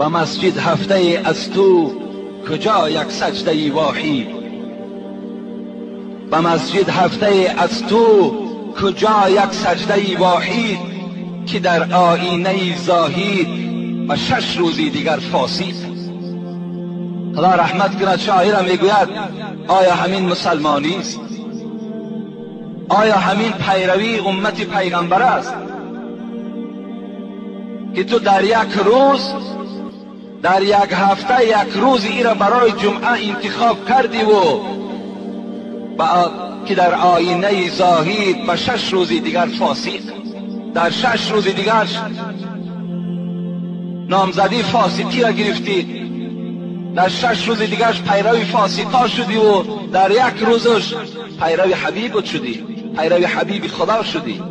و مسجد هفته از تو کجا یک سجده واحید و مسجد هفته از تو کجا یک سجده واحید که در آینه زاهید و شش روزی دیگر فاسید خدا رحمت کند شاعر می‌گوید آیا همین مسلمانی است؟ آیا همین پیروی امت پیغمبر است؟ که تو در یک روز در یک هفته یک روز ای را برای جمعه انتخاب کردی و که در آینه زاهید و شش روزی دیگر فاسق در شش روز دیگر نامزدی فاسقی را گرفتی. در شش روز دیگرش پیروی فاسقا شدی و در یک روزش پیروی حبیبت شدی پیروی حبیب خدا شدی.